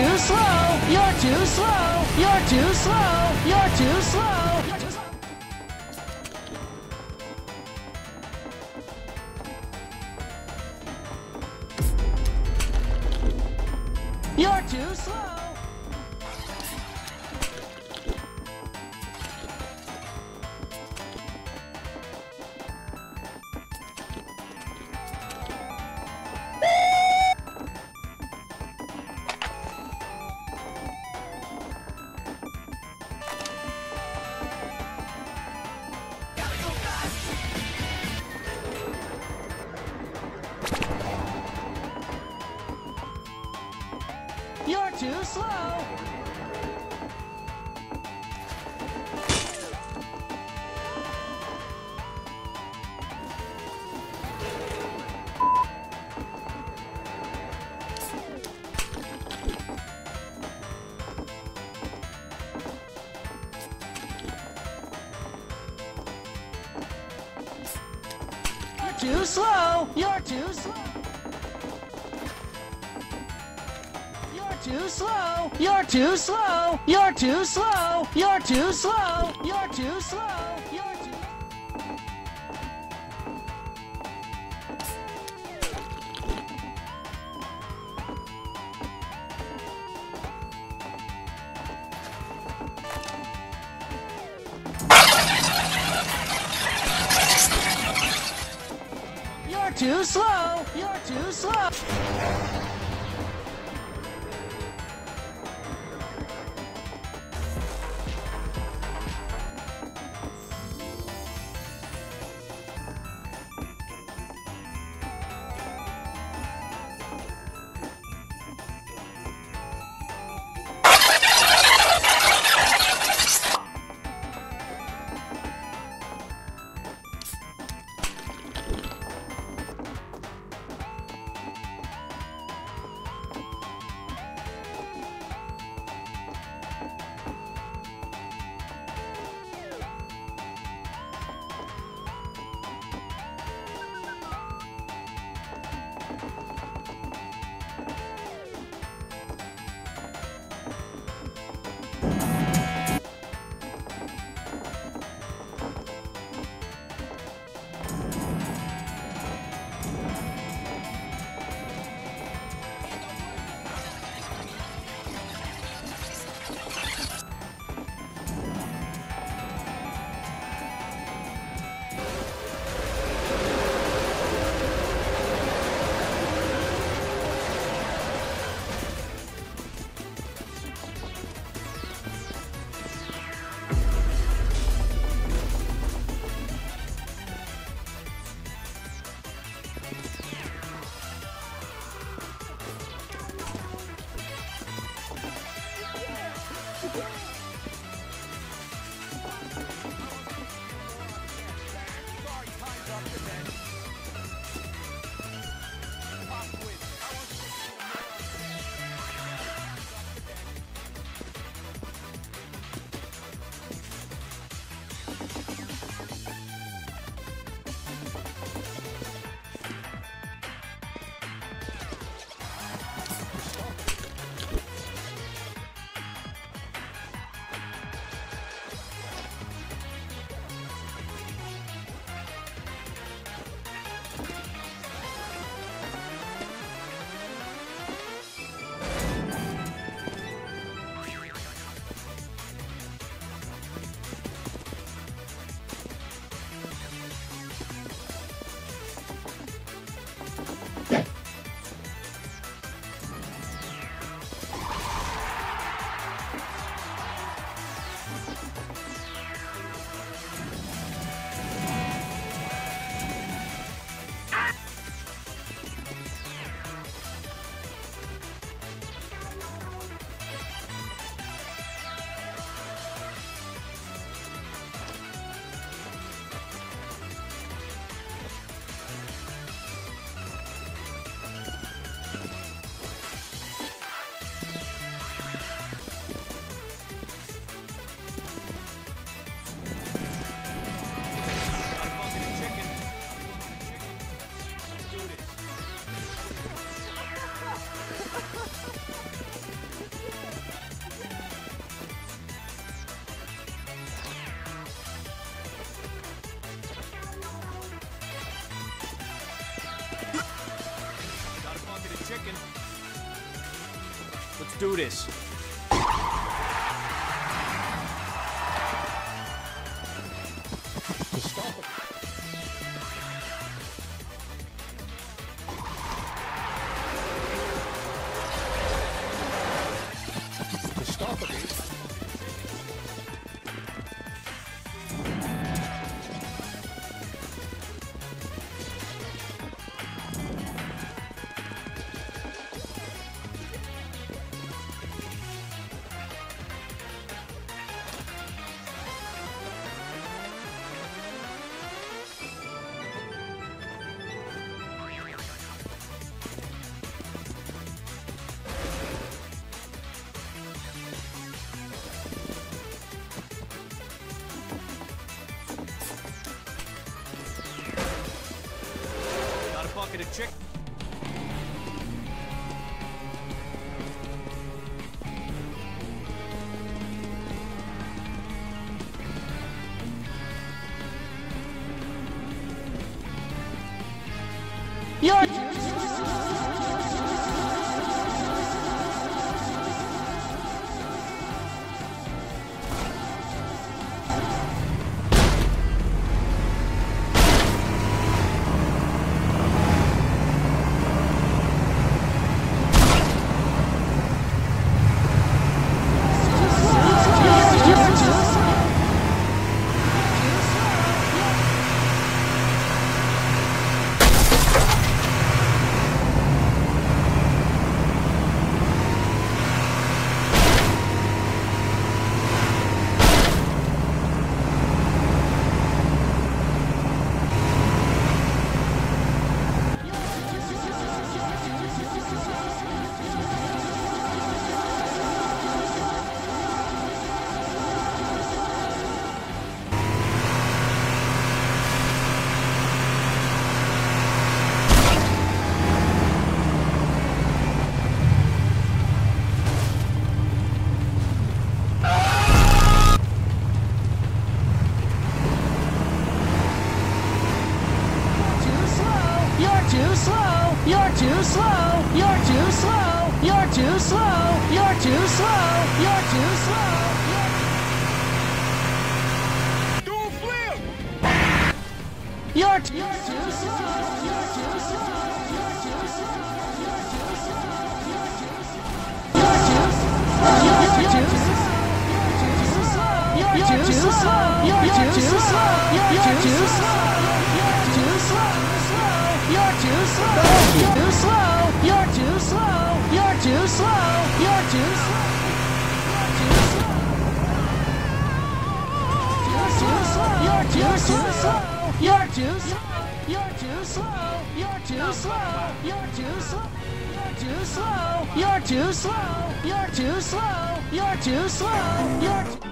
Too slow. You're too slow. You're too slow. You're too slow. You're too slow. Too slow. You're too slow. You're too slow. You're too slow. You're too slow. You're too You're too slow. You're too slow. Yeah. 何? do this. Bit of chick. You're Your You're too slow too slow. You're too slow. You're too slow. You're too slow. You're too slow. You're too slow. You're too slow. You're too slow. You're too